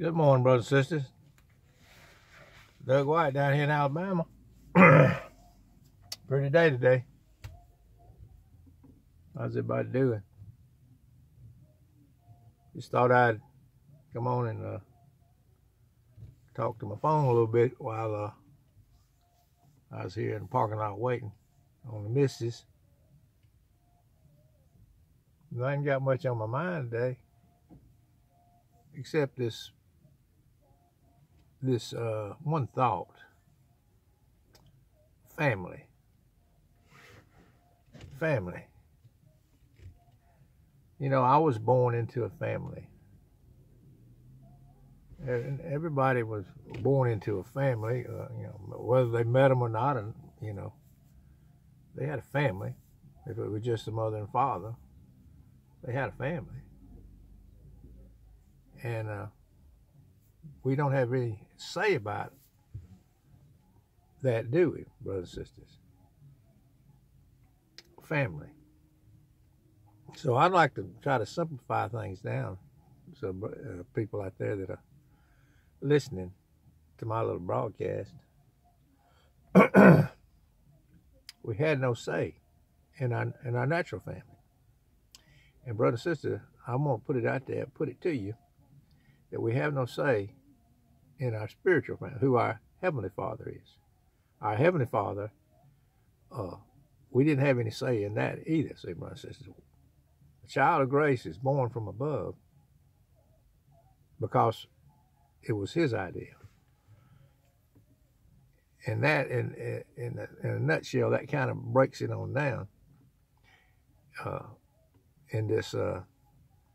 Good morning, brothers and sisters. Doug White down here in Alabama. Pretty day today. How's everybody doing? Just thought I'd come on and uh, talk to my phone a little bit while uh, I was here in the parking lot waiting on the missus. I ain't got much on my mind today, except this this uh, one thought. Family. Family. You know, I was born into a family. And everybody was born into a family, uh, you know, whether they met them or not, and you know, they had a family. If it was just a mother and father, they had a family. And uh, we don't have any say about that, do we, brothers and sisters? Family. So I'd like to try to simplify things down so uh, people out there that are listening to my little broadcast, we had no say in our in our natural family. And brother and sister, I'm gonna put it out there, put it to you, that we have no say in our spiritual family, who our heavenly Father is. Our heavenly Father, uh, we didn't have any say in that either. See, and sisters, the child of grace is born from above because it was his idea. And that, in in a, in a nutshell, that kind of breaks it on down. Uh, in this, uh,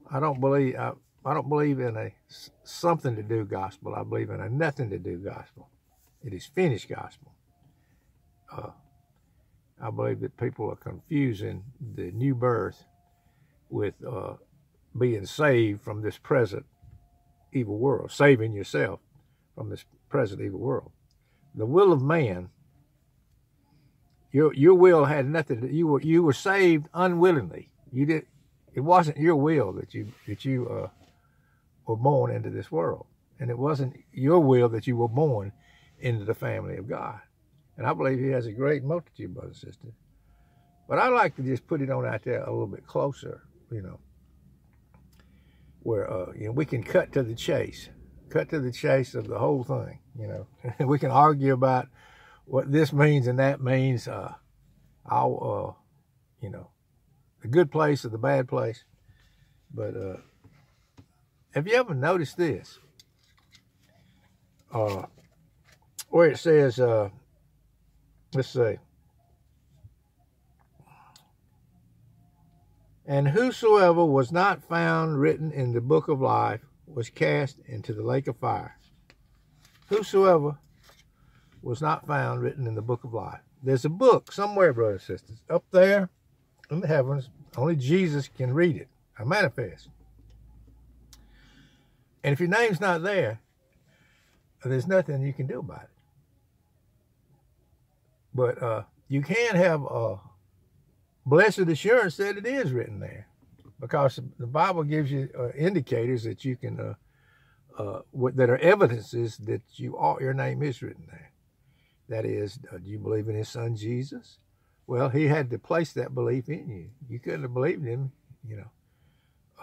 I don't believe I, I don't believe in a something to do gospel. I believe in a nothing to do gospel. It is finished gospel. Uh, I believe that people are confusing the new birth with uh, being saved from this present evil world, saving yourself from this present evil world. The will of man, your your will had nothing. To, you were you were saved unwillingly. You did. It wasn't your will that you that you uh, were born into this world, and it wasn't your will that you were born into the family of God. And I believe He has a great multitude, brothers and sisters. But I like to just put it on out there a little bit closer, you know where uh, you know we can cut to the chase, cut to the chase of the whole thing. You know, we can argue about what this means and that means. Uh, I'll, uh, you know, the good place or the bad place. But uh, have you ever noticed this? Uh, where it says, uh, let's see, And whosoever was not found written in the book of life was cast into the lake of fire. Whosoever was not found written in the book of life. There's a book somewhere, brothers and sisters, up there in the heavens. Only Jesus can read it or manifest. And if your name's not there, there's nothing you can do about it. But uh, you can have a blessed assurance that it is written there because the Bible gives you uh, indicators that you can, uh, uh, that are evidences that you are, your name is written there. That is, uh, do you believe in his son Jesus? Well, he had to place that belief in you. You couldn't have believed him, you know,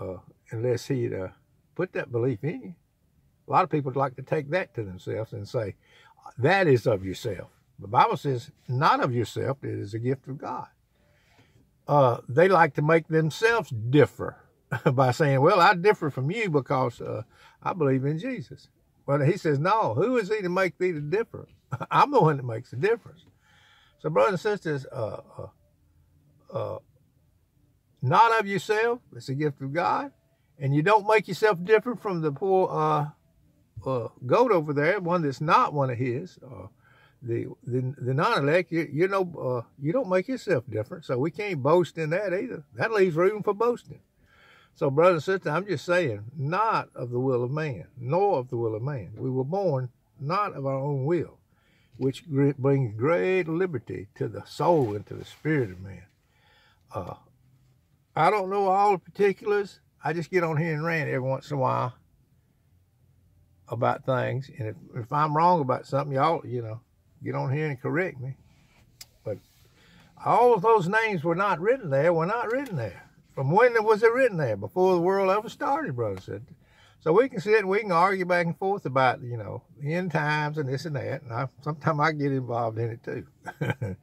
uh, unless he'd uh, put that belief in you. A lot of people would like to take that to themselves and say, that is of yourself. The Bible says, not of yourself, it is a gift of God uh, they like to make themselves differ by saying, well, I differ from you because uh, I believe in Jesus. Well, he says, no, who is he to make thee to differ? I'm the one that makes the difference. So, brothers and sisters, uh, uh, uh, not of yourself, it's a gift of God. And you don't make yourself different from the poor uh, uh, goat over there, one that's not one of his. Uh, the the, the non-elect, you, you know, uh, you don't make yourself different, so we can't boast in that either. That leaves room for boasting. So, brother and sister, I'm just saying, not of the will of man, nor of the will of man. We were born not of our own will, which brings great liberty to the soul and to the spirit of man. Uh, I don't know all the particulars. I just get on here and rant every once in a while. about things. And if, if I'm wrong about something, y'all, you know, get on here and correct me. But all of those names were not written there, were not written there. From when was it written there? Before the world ever started, brother said. So we can sit and we can argue back and forth about, you know, end times and this and that. And I, sometimes I get involved in it too.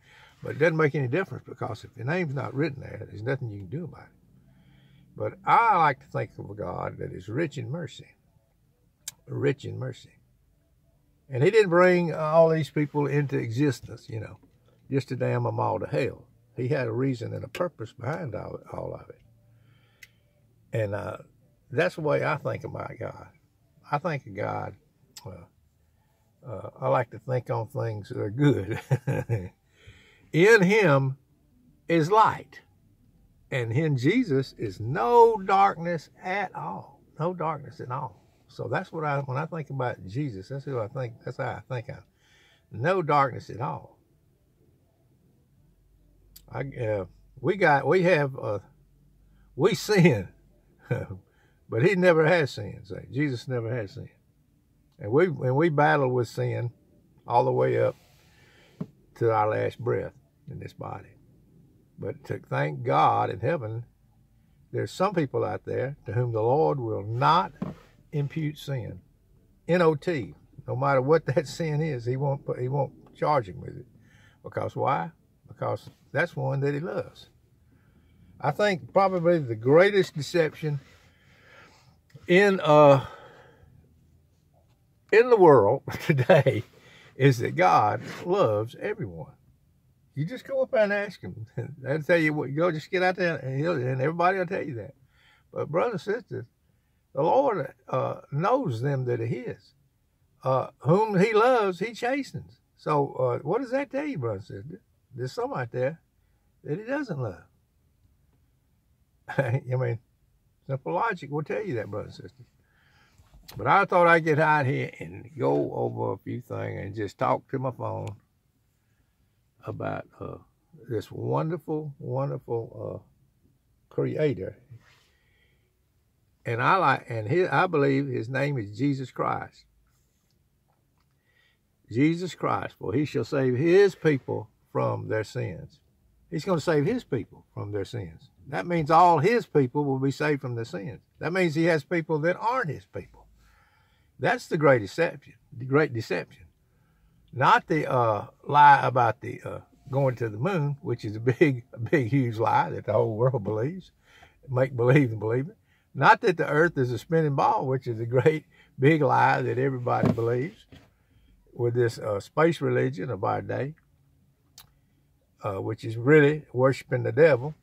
but it doesn't make any difference because if your name's not written there, there's nothing you can do about it. But I like to think of a God that is rich in mercy. Rich in mercy. And he didn't bring all these people into existence, you know, just to damn them all to hell. He had a reason and a purpose behind all, all of it. And uh, that's the way I think about God. I think of God. Uh, uh, I like to think on things that are good. in Him is light, and in Jesus is no darkness at all. No darkness at all. So that's what I when I think about Jesus. That's who I think. That's how I think of. No darkness at all. I uh, we got we have uh, we sin. But he never has. Say Jesus never has sin. And we and we battle with sin all the way up to our last breath in this body. But to thank God in heaven, there's some people out there to whom the Lord will not impute sin. N-O-T. No matter what that sin is, he won't he won't charge him with it. Because why? Because that's one that he loves. I think probably the greatest deception in uh in the world today is that God loves everyone. You just go up there and ask him. They'll tell you what. You go, just get out there, and, and everybody will tell you that. But brothers and sisters, the Lord uh, knows them that are His. Uh, whom He loves, He chastens. So, uh, what does that tell you, brothers and sisters? There's some out there that He doesn't love. I mean, Simple logic will tell you that, brothers and sisters. But I thought I'd get out here and go over a few things and just talk to my phone about uh, this wonderful, wonderful uh, creator. And I like, and his, I believe his name is Jesus Christ. Jesus Christ, for he shall save his people from their sins. He's going to save his people from their sins. That means all his people will be saved from their sins. That means he has people that aren't his people. That's the great deception, the great deception. Not the uh, lie about the uh, going to the moon, which is a big, a big, huge lie that the whole world believes, make believe and believe it. Not that the earth is a spinning ball, which is a great, big lie that everybody believes with this uh, space religion of our day, uh, which is really worshiping the devil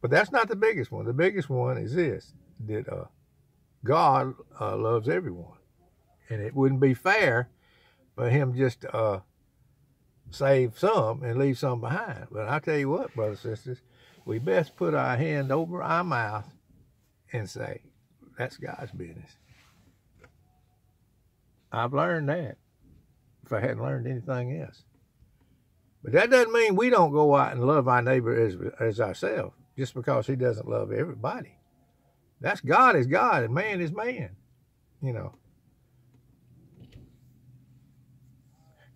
but that's not the biggest one. The biggest one is this, that uh, God uh, loves everyone. And it wouldn't be fair for him just uh, save some and leave some behind. But I tell you what, brothers and sisters, we best put our hand over our mouth and say, that's God's business. I've learned that if I hadn't learned anything else. But that doesn't mean we don't go out and love our neighbor as, as ourselves just because he doesn't love everybody. That's God is God and man is man, you know.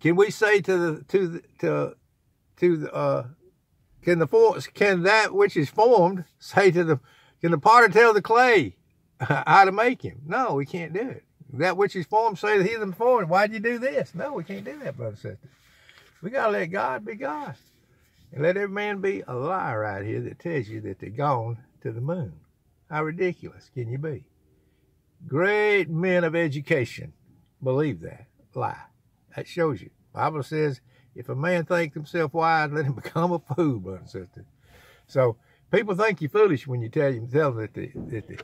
Can we say to the to the to to the uh can the for, can that which is formed say to the can the potter tell the clay how to make him? No, we can't do it. That which is formed say that he's formed. Why'd you do this? No, we can't do that, brother sister. We gotta let God be God. And let every man be a liar out here that tells you that they're gone to the moon. How ridiculous can you be? Great men of education believe that lie. That shows you. Bible says, if a man think himself wise, let him become a fool, brother and sister. So people think you're foolish when you tell them, tell them that, the, that the,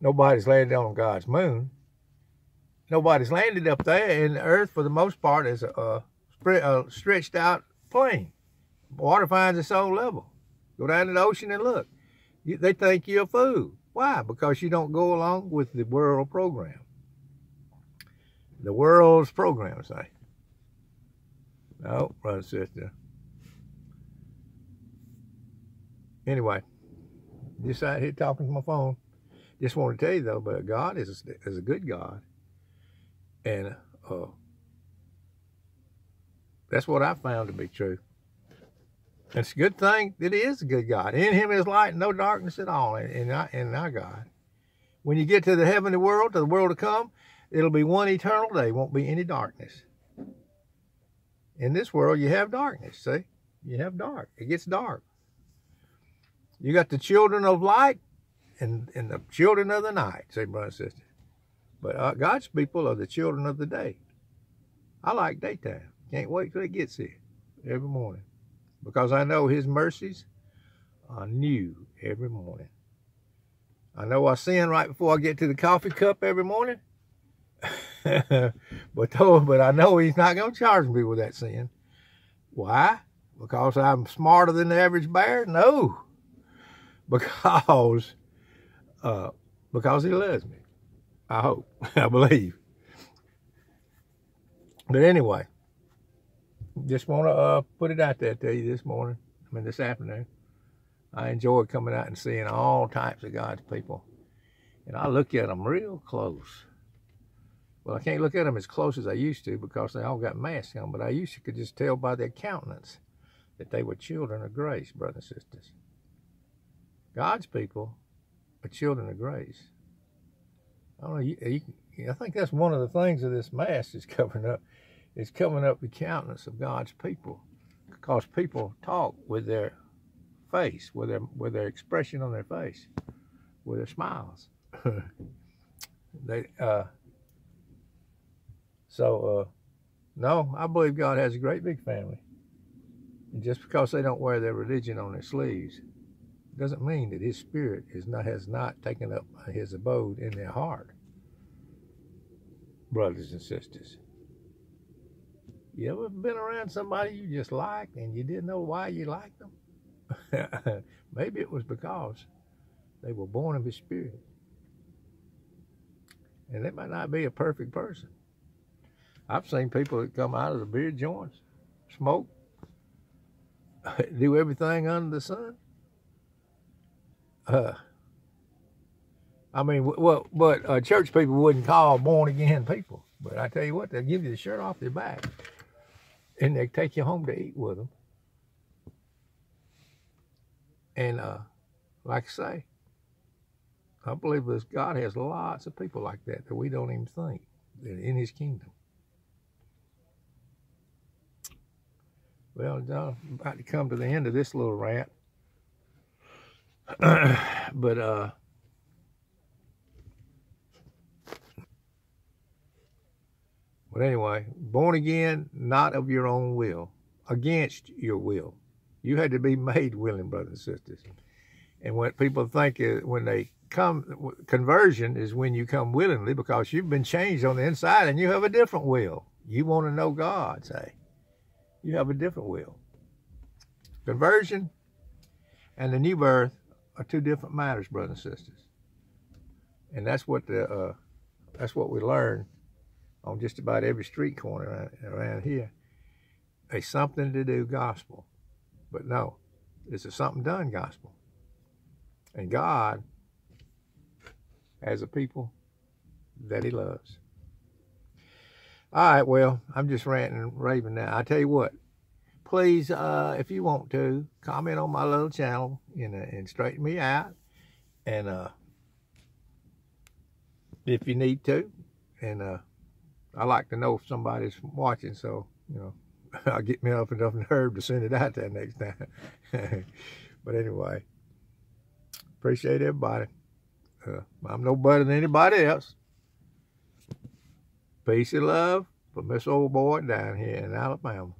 nobody's landed on God's moon. Nobody's landed up there, and the earth, for the most part, is a, a, a stretched out plain. Water finds its own level. Go down to the ocean and look. You, they think you're a fool. Why? Because you don't go along with the world program. The world's program, say. No, brother, sister. Anyway, just out here talking to my phone. Just want to tell you though, but God is a, is a good God, And uh, that's what I found to be true. It's a good thing that he is a good God. In him is light, no darkness at all in, in, our, in our God. When you get to the heavenly world, to the world to come, it'll be one eternal day. Won't be any darkness. In this world, you have darkness, see? You have dark. It gets dark. You got the children of light and, and the children of the night, say brother and sister. But uh, God's people are the children of the day. I like daytime. Can't wait till it gets here every morning. Because I know his mercies are new every morning. I know I sin right before I get to the coffee cup every morning. but, though, but I know he's not going to charge me with that sin. Why? Because I'm smarter than the average bear? No. Because, uh, because he loves me. I hope. I believe. But anyway, just want to uh, put it out there to you this morning. I mean, this afternoon. I enjoy coming out and seeing all types of God's people. And I look at them real close. Well, I can't look at them as close as I used to because they all got masks on, but I used to could just tell by their countenance that they were children of grace, brothers and sisters. God's people are children of grace. I don't know. You, you, I think that's one of the things that this mask is covering up. Is covering up the countenance of God's people, because people talk with their face, with their with their expression on their face, with their smiles. they uh, so uh, no, I believe God has a great big family. And just because they don't wear their religion on their sleeves doesn't mean that his spirit is not has not taken up his abode in their heart. Brothers and sisters. You ever been around somebody you just liked and you didn't know why you liked them? Maybe it was because they were born of his spirit. And they might not be a perfect person. I've seen people that come out of the beer joints, smoke, do everything under the sun, uh, I mean, well, but uh, church people wouldn't call born again people. But I tell you what, they'll give you the shirt off their back, and they take you home to eat with them. And uh, like I say, I believe this God has lots of people like that that we don't even think that in His kingdom. Well, I'm about to come to the end of this little rant. but uh but anyway born again not of your own will against your will. You had to be made willing brothers and sisters. And what people think is when they come conversion is when you come willingly because you've been changed on the inside and you have a different will. You want to know god say you have a different will conversion and the new birth are two different matters, brothers and sisters. And that's what the uh, that's what we learn on just about every street corner around, here. A something to do gospel. But no, it's a something done gospel. And God has a people that he loves. All right, well, I'm just ranting and raving now. I tell you what, please, uh, if you want to, comment on my little channel and, uh, and straighten me out. And uh, if you need to, and uh, I like to know if somebody's watching, so, you know, I'll get me up enough nerve to send it out there next time. but anyway, appreciate everybody. Uh, I'm no better than anybody else. Peace and love from this old boy down here in Alabama.